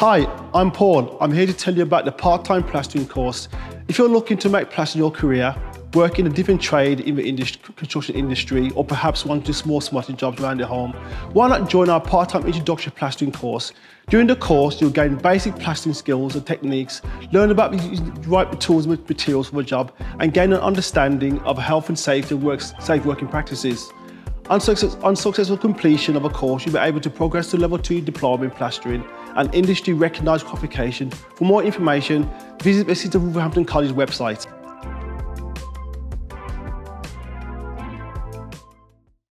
Hi, I'm Paul. I'm here to tell you about the part-time plastering course. If you're looking to make plastering your career, work in a different trade in the industry, construction industry, or perhaps want to do small smarting jobs around your home, why not join our part-time introductory plastering course? During the course, you'll gain basic plastering skills and techniques, learn about the right tools and materials for the job, and gain an understanding of health and safety and work, safe working practices. On, success, on successful completion of a course, you'll be able to progress to level two diploma in plastering an industry recognised qualification. For more information, visit the Wolverhampton College website.